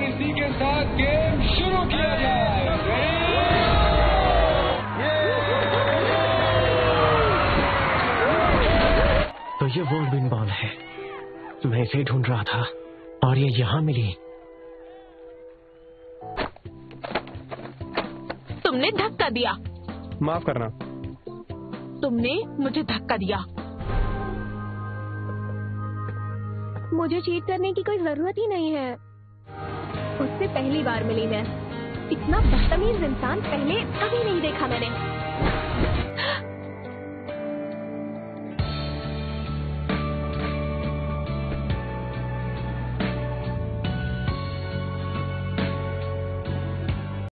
और इसी के साथ गेम शुरू किया जाए। तो ये वो बिन बॉल है। मैं इसे ढूंढ रहा था और ये यहाँ मिली। तुमने धक्का दिया। माफ़ करना। तुमने मुझे धक्का दिया। मुझे चीट करने की कोई ज़रूरत ही नहीं है। उससे पहली बार मिली मैं। इतना बदतमीज इंसान पहले कभी नहीं देखा मैंने।